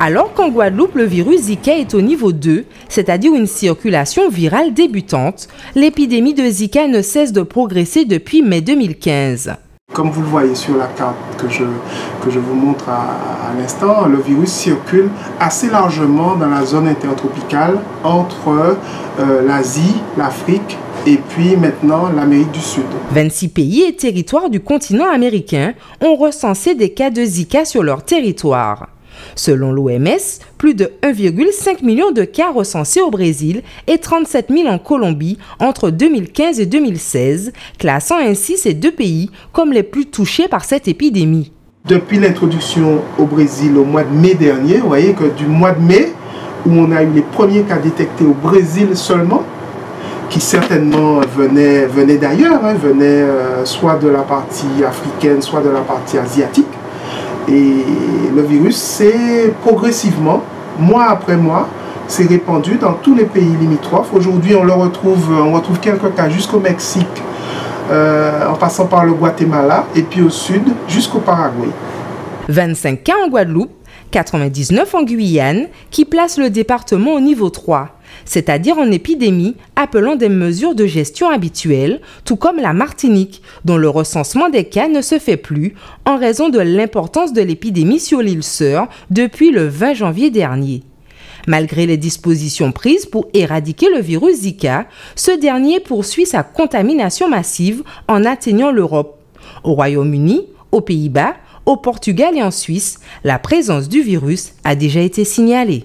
Alors qu'en Guadeloupe, le virus Zika est au niveau 2, c'est-à-dire une circulation virale débutante, l'épidémie de Zika ne cesse de progresser depuis mai 2015. Comme vous le voyez sur la carte que je, que je vous montre à, l'instant, le virus circule assez largement dans la zone intertropicale entre euh, l'Asie, l'Afrique et puis maintenant l'Amérique du Sud. 26 pays et territoires du continent américain ont recensé des cas de Zika sur leur territoire. Selon l'OMS, plus de 1,5 million de cas recensés au Brésil et 37 000 en Colombie entre 2015 et 2016, classant ainsi ces deux pays comme les plus touchés par cette épidémie. Depuis l'introduction au Brésil au mois de mai dernier, vous voyez que du mois de mai, où on a eu les premiers cas détectés au Brésil seulement, qui certainement venaient, d'ailleurs, hein, venaient euh, soit de la partie africaine, soit de la partie asiatique, et le virus, c'est progressivement, mois après mois, s'est répandu dans tous les pays limitrophes. Aujourd'hui, on le retrouve, on retrouve quelques cas jusqu'au Mexique, euh, en passant par le Guatemala, et puis au sud, jusqu'au Paraguay. 25 cas en Guadeloupe, 99 en Guyane, qui place le département au niveau 3 c'est-à-dire en épidémie, appelant des mesures de gestion habituelles, tout comme la Martinique, dont le recensement des cas ne se fait plus en raison de l'importance de l'épidémie sur l'île Sœur depuis le 20 janvier dernier. Malgré les dispositions prises pour éradiquer le virus Zika, ce dernier poursuit sa contamination massive en atteignant l'Europe. Au Royaume-Uni, aux Pays-Bas, au Portugal et en Suisse, la présence du virus a déjà été signalée.